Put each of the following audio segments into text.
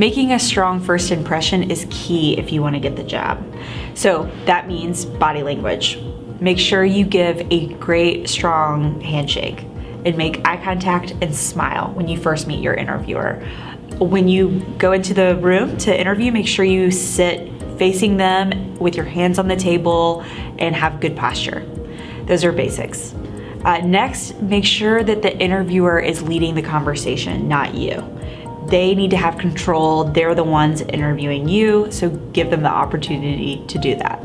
Making a strong first impression is key if you want to get the job. So that means body language. Make sure you give a great, strong handshake and make eye contact and smile when you first meet your interviewer. When you go into the room to interview, make sure you sit facing them with your hands on the table and have good posture. Those are basics. Uh, next, make sure that the interviewer is leading the conversation, not you. They need to have control. They're the ones interviewing you, so give them the opportunity to do that.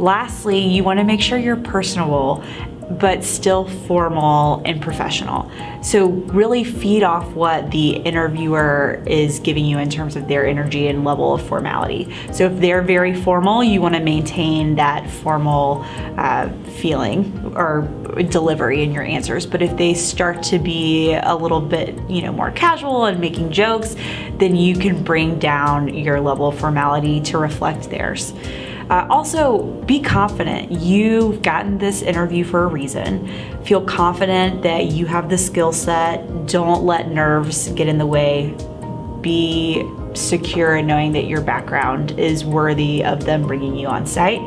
Lastly, you want to make sure you're personable but still formal and professional. So really feed off what the interviewer is giving you in terms of their energy and level of formality. So if they're very formal, you want to maintain that formal uh, feeling or delivery in your answers. But if they start to be a little bit, you know, more casual and making jokes, then you can bring down your level of formality to reflect theirs. Uh, also, be confident. You've gotten this interview for a reason. Feel confident that you have the skill set. Don't let nerves get in the way. Be secure in knowing that your background is worthy of them bringing you on site.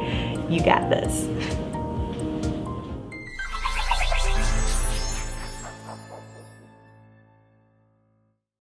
You got this.